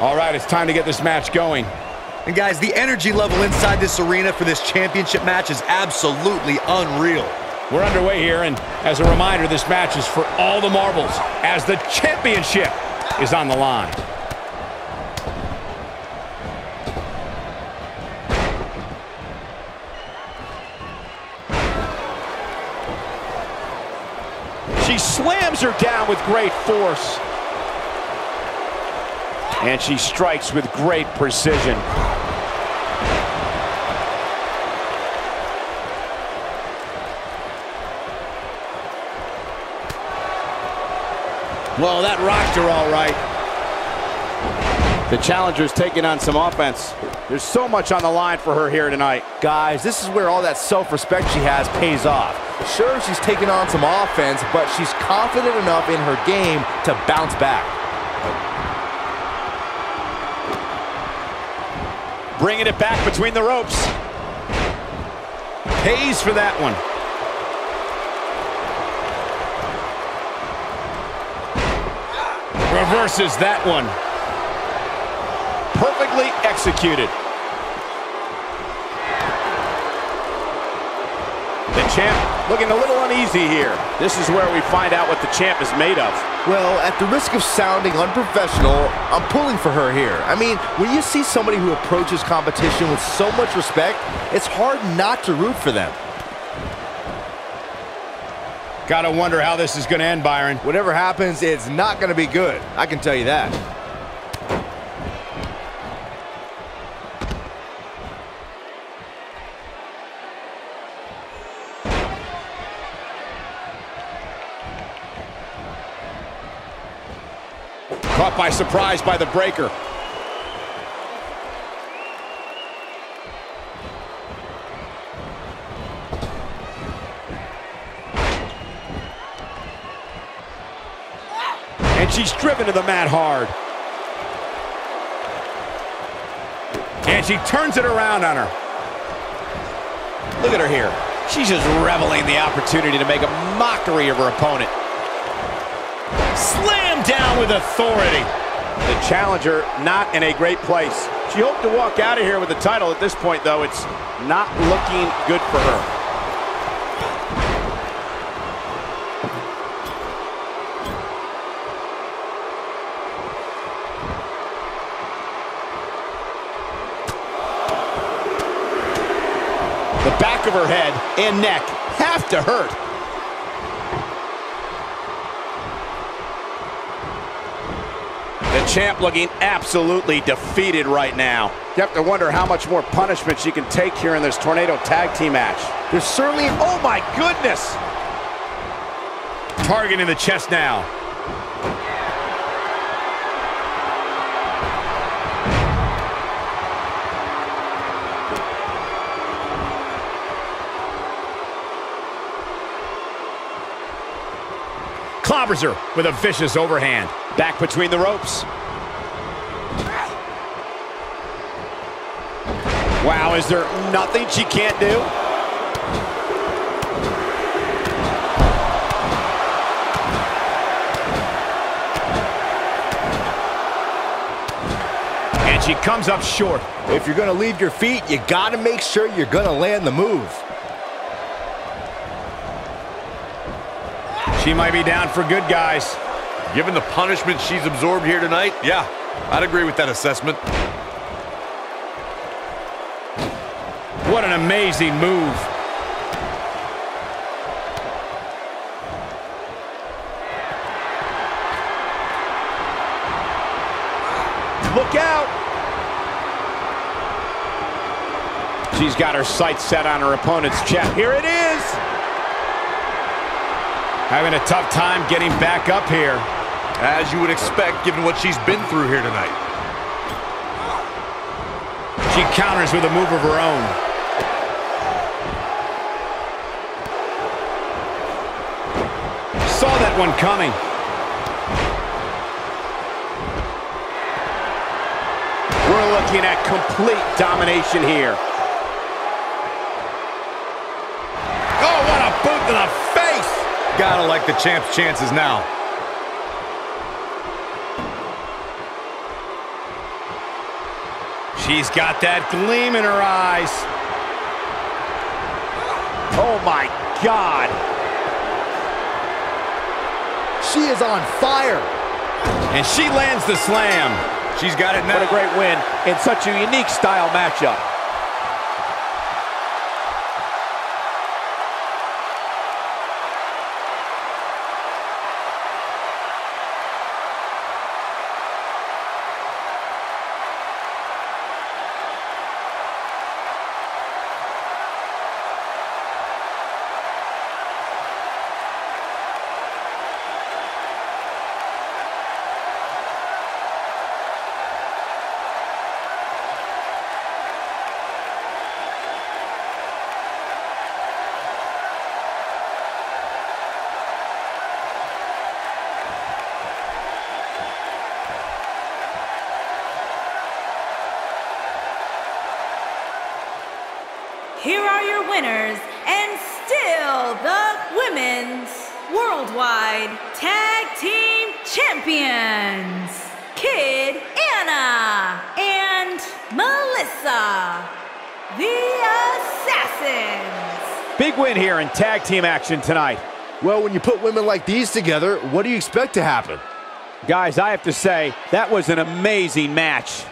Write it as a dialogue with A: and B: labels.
A: All right, it's time to get this match going.
B: And guys, the energy level inside this arena for this championship match is absolutely unreal.
A: We're underway here, and as a reminder, this match is for all the marbles as the championship is on the line. She slams her down with great force. And she strikes with great precision. Well, that rocked her all right. The challenger's taking on some offense. There's so much on the line for her here tonight.
C: Guys, this is where all that self-respect she has pays off. Sure, she's taking on some offense, but she's confident enough in her game to bounce back.
A: Bringing it back between the ropes. Pays for that one. Reverses that one. Perfectly executed. The champ looking a little uneasy here. This is where we find out what the champ is made of.
C: Well, at the risk of sounding unprofessional, I'm pulling for her here. I mean, when you see somebody who approaches competition with so much respect, it's hard not to root for them.
A: Gotta wonder how this is gonna end, Byron.
C: Whatever happens, it's not going to be good. I can tell you that.
A: Caught by surprise by the breaker. And she's driven to the mat hard. And she turns it around on her. Look at her here. She's just reveling the opportunity to make a mockery of her opponent. Slam down with authority. The challenger not in a great place. She hoped to walk out of here with the title. At this point, though, it's not looking good for her. The back of her head and neck have to hurt. The champ looking absolutely defeated right now. You have to wonder how much more punishment she can take here in this Tornado Tag Team match. There's certainly, oh my goodness! Target in the chest now. Clobbers her with a vicious overhand. Back between the ropes. Wow, is there nothing she can't do? And she comes up short.
C: If you're going to leave your feet, you got to make sure you're going to land the move.
A: She might be down for good, guys.
D: Given the punishment she's absorbed here tonight, yeah, I'd agree with that assessment.
A: What an amazing move. Look out! She's got her sights set on her opponent's chest. Here it is! Having a tough time getting back up here.
D: As you would expect, given what she's been through here tonight.
A: She counters with a move of her own. Saw that one coming. We're looking at complete domination here. Oh, what a boot to the face!
D: Gotta like the champ's chances now.
A: She's got that gleam in her eyes. Oh, my God.
C: She is on fire.
A: And she lands the slam.
D: She's got it now.
A: What a great win in such a unique style matchup.
E: Here are your winners, and still the Women's Worldwide Tag Team Champions, Kid Anna and Melissa, the Assassins.
A: Big win here in tag team action tonight.
C: Well, when you put women like these together, what do you expect to happen?
A: Guys, I have to say, that was an amazing match.